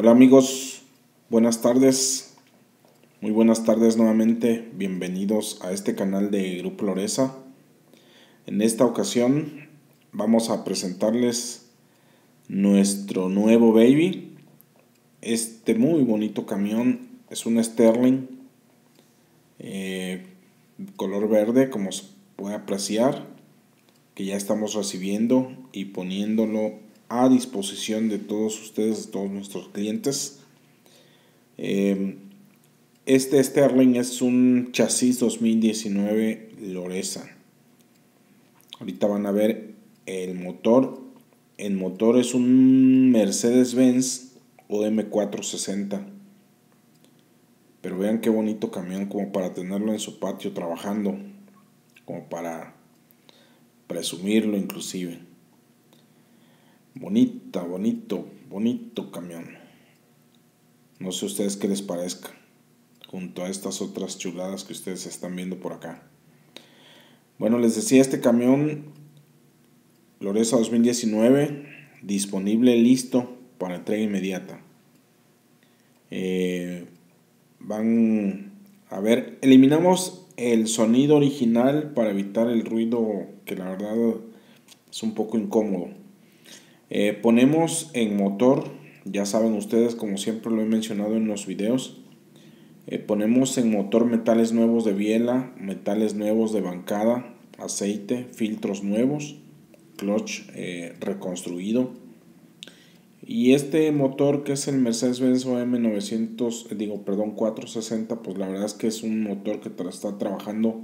Hola amigos, buenas tardes. Muy buenas tardes nuevamente. Bienvenidos a este canal de Grupo Loreza. En esta ocasión vamos a presentarles nuestro nuevo baby. Este muy bonito camión es un Sterling eh, color verde como se puede apreciar que ya estamos recibiendo y poniéndolo a disposición de todos ustedes, de todos nuestros clientes. Em, este Sterling es un chasis 2019 Loreza. Ahorita van a ver el motor. El motor es un Mercedes-Benz OM460. Pero vean qué bonito camión como para tenerlo en su patio trabajando. Como para presumirlo inclusive. Bonita, bonito, bonito camión. No sé a ustedes qué les parezca, junto a estas otras chuladas que ustedes están viendo por acá. Bueno, les decía, este camión Loreza 2019, disponible, listo para entrega inmediata. Eh, van a ver, eliminamos el sonido original para evitar el ruido que la verdad es un poco incómodo. Eh, ponemos en motor, ya saben ustedes, como siempre lo he mencionado en los videos, eh, ponemos en motor metales nuevos de biela, metales nuevos de bancada, aceite, filtros nuevos, clutch eh, reconstruido. Y este motor que es el Mercedes-Benz OM 900, digo, perdón, 460, pues la verdad es que es un motor que está trabajando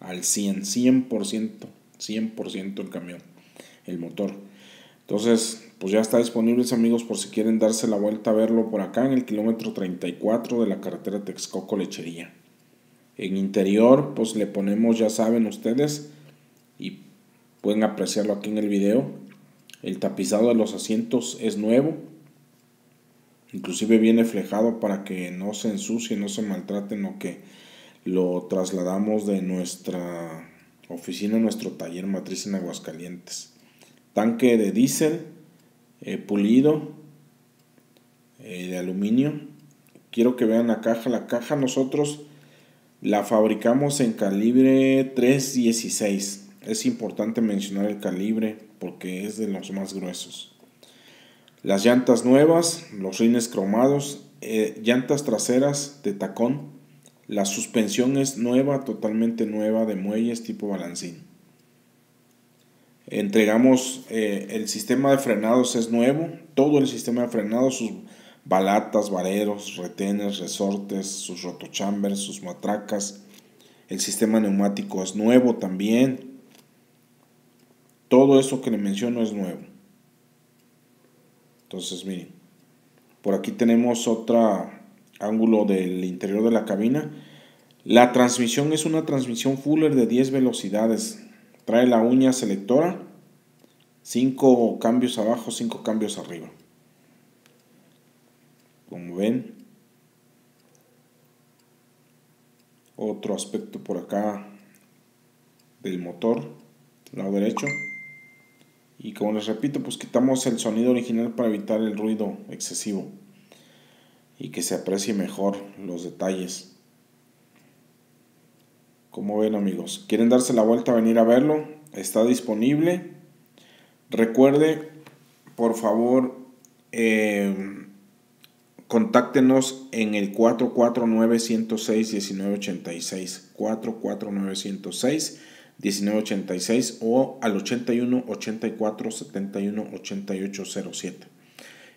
al 100, 100%, 100% el camión, el motor. Entonces, pues ya está disponible, amigos, por si quieren darse la vuelta a verlo por acá en el kilómetro 34 de la carretera Texcoco Lechería. En interior, pues le ponemos, ya saben ustedes, y pueden apreciarlo aquí en el video. El tapizado de los asientos es nuevo. Inclusive viene flejado para que no se ensucie, no se maltraten o que lo trasladamos de nuestra oficina nuestro taller matriz en Aguascalientes tanque de diésel eh, pulido eh, de aluminio. Quiero que vean la caja. La caja nosotros la fabricamos en calibre 316. Es importante mencionar el calibre porque es de los más gruesos. Las llantas nuevas, los rines cromados, eh, llantas traseras de tacón. La suspensión es nueva, totalmente nueva de muelles tipo balancín. Entregamos eh, el sistema de frenados es nuevo, todo el sistema de frenados, sus balatas, vareros, retenes, resortes, sus rotochambers, sus matracas. El sistema neumático es nuevo también. Todo eso que le menciono es nuevo. Entonces, miren, por aquí tenemos otro ángulo del interior de la cabina. La transmisión es una transmisión Fuller de 10 velocidades. Trae la uña selectora, 5 cambios abajo, 5 cambios arriba. Como ven, otro aspecto por acá del motor, lado derecho. Y como les repito, pues quitamos el sonido original para evitar el ruido excesivo y que se aprecie mejor los detalles. Como ven amigos, quieren darse la vuelta a venir a verlo, está disponible. Recuerde, por favor, eh, contáctenos en el 449-106-1986. 449-106-1986 o al 81 84 71 88 07.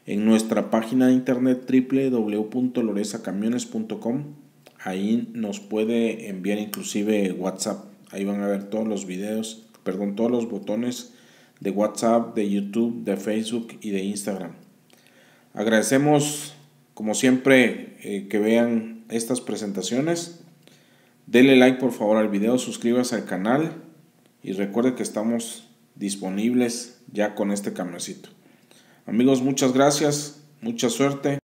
En nuestra página de internet www.lorezacamiones.com Ahí nos puede enviar inclusive WhatsApp. Ahí van a ver todos los videos, perdón, todos los botones de WhatsApp, de YouTube, de Facebook y de Instagram. Agradecemos, como siempre, eh, que vean estas presentaciones. Denle like por favor al video, suscríbase al canal y recuerde que estamos disponibles ya con este camioncito. Amigos, muchas gracias, mucha suerte.